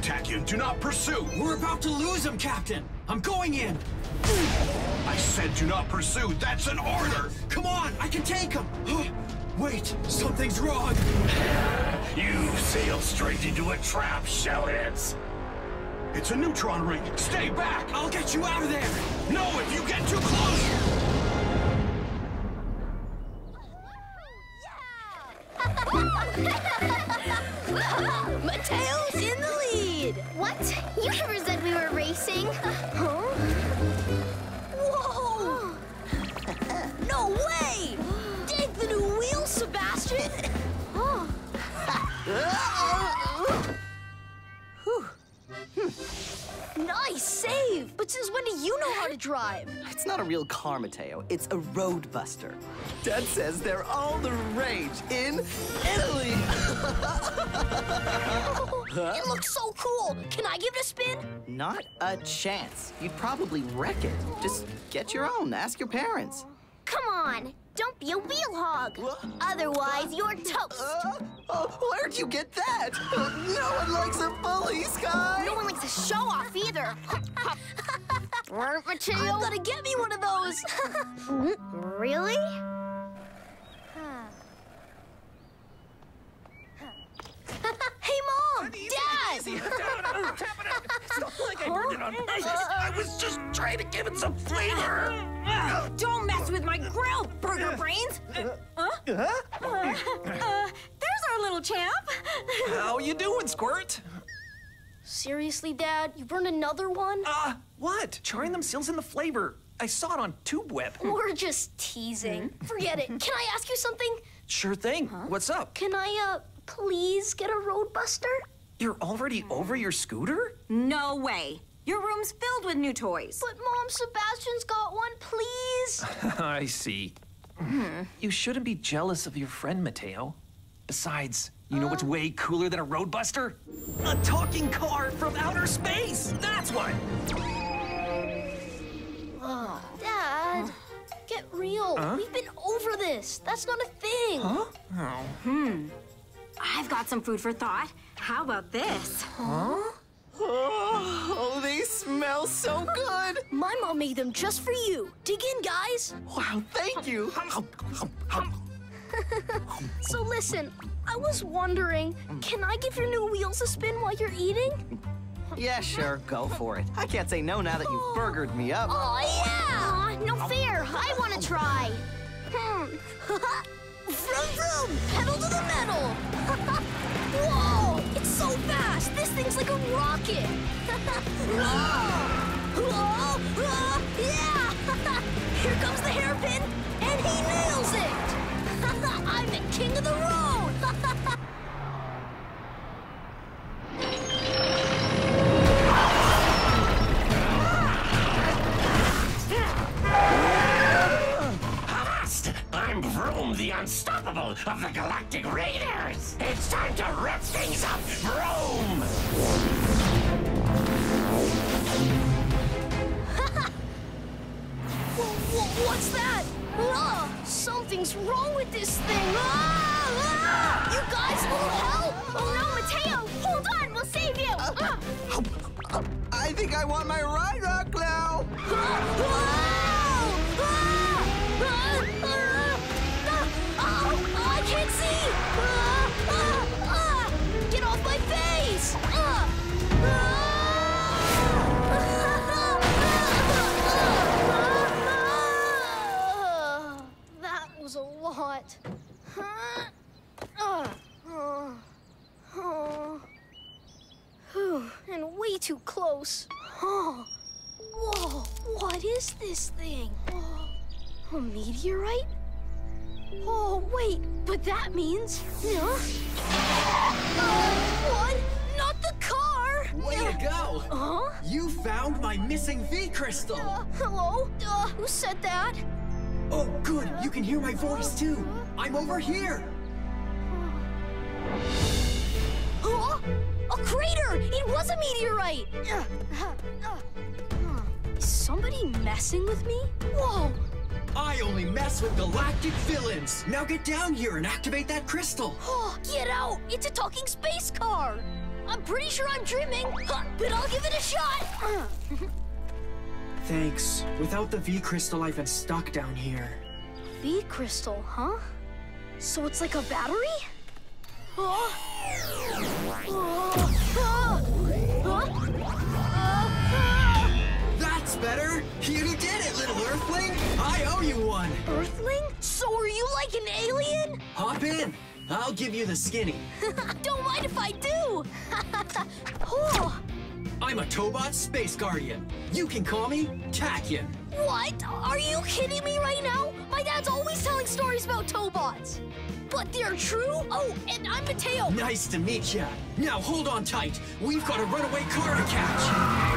down, Tachyon. Do not pursue. We're about to lose them, Captain! I'm going in! I said do not pursue. That's an order! Come on, I can take them! Wait, something's wrong! You sail straight into a trap, shellheads! It's a neutron ring. Stay back! I'll get you out of there! No, if you get too close! You never said we were racing. not a real car, Mateo. It's a road buster. Dad says they're all the rage in Italy. It looks so cool! Can I give it a spin? Not a chance. You'd probably wreck it. Just get your own. Ask your parents. Come on. Don't be a wheel hog. Otherwise, you're toast. Uh, oh, where'd you get that? no one likes a bully, Sky. No one likes a show off either. Right, Mateo? You gotta get me one of those! Really? hey, Mom! Dad! It's not like I worked it on purpose. I was just trying to give it some flavor. Don't mess with my grill, Burger Brains! Huh? Uh, uh, there's our little champ! How you doing, Squirt? Seriously, Dad? You burned another one? Uh, what? Charring them seals in the flavor. I saw it on Tube Whip. We're just teasing. Forget it. Can I ask you something? Sure thing. What's up? Can I, uh, please get a roadbuster? You're already over your scooter? No way! Your room's filled with new toys. But Mom, Sebastian's got one, please. I see. You shouldn't be jealous of your friend, Mateo. Besides, you know what's way cooler than a roadbuster? A talking car from outer space! That's what! Dad, get real. We've been over this. That's not a thing. Huh? Oh. Hmm. I've got some food for thought. How about this? Huh? Oh, they smell so good. My mom made them just for you. Dig in, guys. Wow, thank you. So listen, I was wondering, can I give your new wheels a spin while you're eating? Yeah, sure, go for it. I can't say no now that you've burgered me up. Oh, yeah! Aw, no fair. I want to try. Hmm. vroom, vroom! Pedal to the metal! Whoa! It's so fast! This thing's like a rocket! Whoa! Whoa! Whoa! Yeah! Here comes the hairpin, and he nails it! I'm the king of the road! Unstoppable of the Galactic Raiders. It's time to rip things up, Vroom! Whoa, whoa, what's that? Ah, something's wrong with this thing! Ah, ah! You guys, little help! Oh no, Mateo! Hold on, we'll save you. Uh, I think I want my lot. Ah, ah, ah. Whew, and way too close. Oh. Whoa, what is this thing? Oh, a meteorite? Oh, wait, but that means. Huh? Uh, what? Not the car! Way to go! Huh? You found my missing V crystal! Uh, hello? Uh, who said that? Oh, good. You can hear my voice too. I'm over here. Huh? A crater! It was a meteorite! Is somebody messing with me? Whoa! I only mess with galactic villains. Now get down here and activate that crystal. Get out! It's a talking space car! I'm pretty sure I'm dreaming, but I'll give it a shot! Thanks. Without the V crystal, I've been stuck down here. V crystal, huh? So it's like a battery? Oh. Better. You did it, little Earthling. I owe you one. Earthling? So are you like an alien? Hop in. I'll give you the skinny. Don't mind if I do. oh. I'm a Tobot Space Guardian. You can call me Tachyon. What? Are you kidding me right now? My dad's always telling stories about Tobots. But they're true? Oh, and I'm Mateo. Nice to meet ya. Now hold on tight. We've got a runaway car to catch.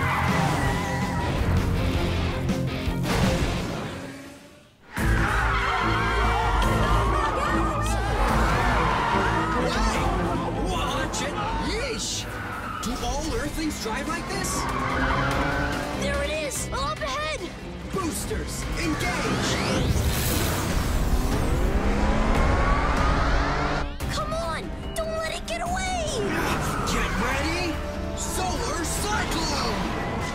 Boosters, engage! Come on, don't let it get away. Get ready! Solar Cyclone!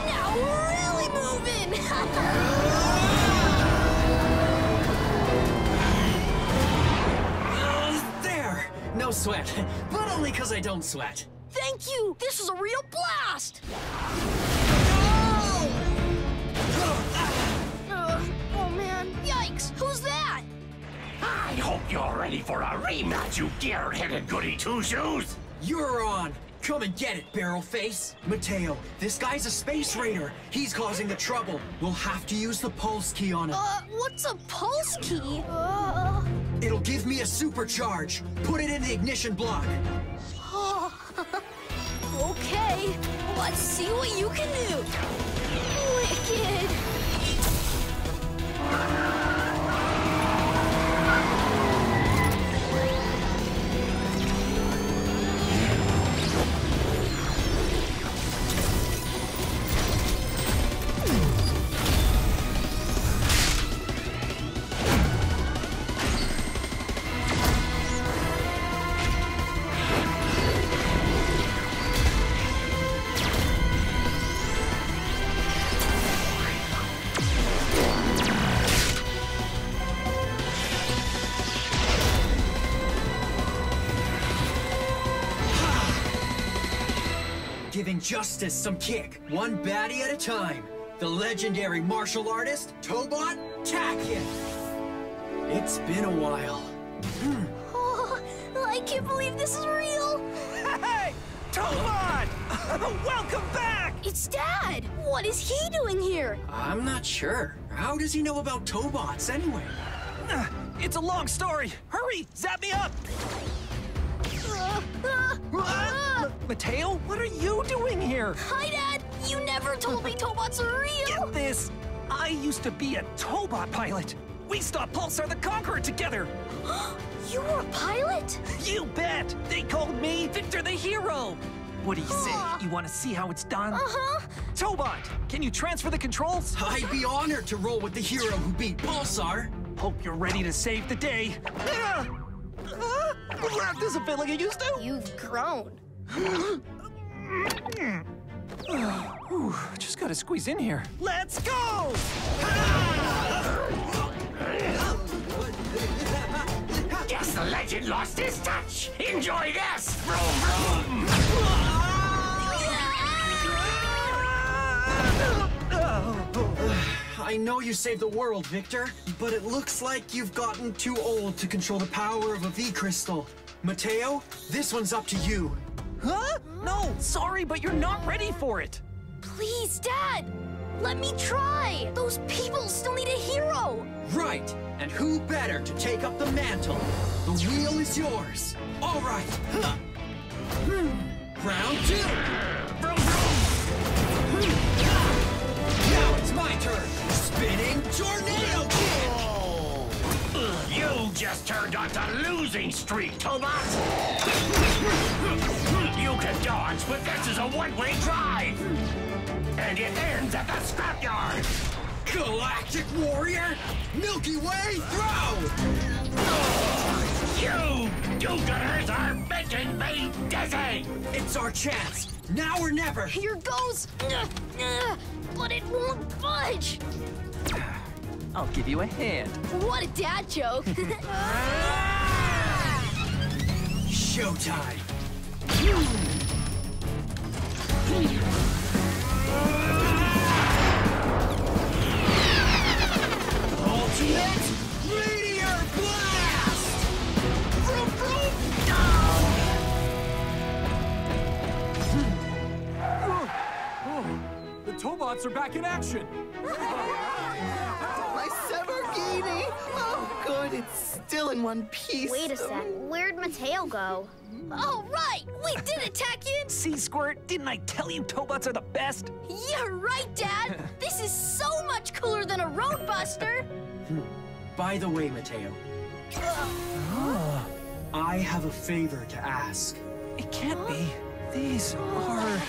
Now we're really moving. Uh, there! No sweat. But only because I don't sweat. Thank you. This is a real blast. Hope you're ready for a rematch, you gear-headed goody two-shoes! You're on! Come and get it, barrel face! Mateo, this guy's a space raider. He's causing the trouble. We'll have to use the pulse key on him. Uh, what's a pulse key? Uh, It'll give me a supercharge. Put it in the ignition block. oh. okay, let's see what you can do. Wicked. Giving justice some kick, one baddie at a time. The legendary martial artist, Tobot Tachyon. It's been a while. Oh, I can't believe this is real. Hey! Tobot! Welcome back! It's Dad. What is he doing here? I'm not sure. How does he know about Tobots anyway? It's a long story. Hurry, zap me up! Uh, uh, uh. Mateo, what are you doing here? Hi, Dad. You never told me Tobots are real. Get this! I used to be a Tobot pilot. We stopped Pulsar the Conqueror together. You were a pilot? You bet! They called me Victor the Hero! What do you say? You want to see how it's done? Uh-huh. Tobot, can you transfer the controls? I'd be honored to roll with the hero who beat Pulsar. Hope you're ready to save the day. That doesn't feel like it used to. You've grown. Whew, just gotta squeeze in here. Let's go! Guess the legend lost his touch! Enjoy this! Vroom vroom! I know you saved the world, Victor, but it looks like you've gotten too old to control the power of a V crystal. Mateo, this one's up to you. Huh? No, sorry, but you're not ready for it. Please, Dad. Let me try. Those people still need a hero. Right, and who better to take up the mantle? The wheel is yours. All right. Huh. Hmm. Round two. Vroom, vroom. Hmm. Now it's my turn. Spinning tornado kick. You just turned on a losing streak, Tobot! You can dodge, but this is a one-way drive! And it ends at the scrapyard! Galactic warrior! Milky Way, throw! You do-gooders are making me dizzy! It's our chance, now or never! Here goes. Ugh, ugh, But it won't budge. I'll give you a hand. What a dad joke. Showtime! Tobots are back in action! it's still in one piece. Wait a sec. Where'd Mateo go? All right, we did it, Tachyon. See, Squirt, didn't I tell you Tobots are the best? You're right, Dad. This is so much cooler than a roadbuster. By the way, Mateo, I have a favor to ask. It can't be. These are...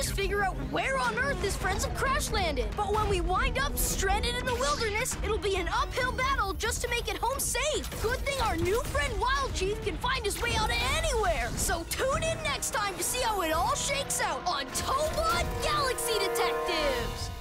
always figure out where on Earth his friends have crash landed. But when we wind up stranded in the wilderness, it'll be an uphill battle just to make it home safe. Good thing our new friend Wild Chief can find his way out of anywhere. So tune in next time to see how it all shakes out on Tobot Galaxy Detectives.